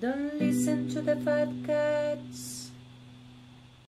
Don't listen to the fat cat.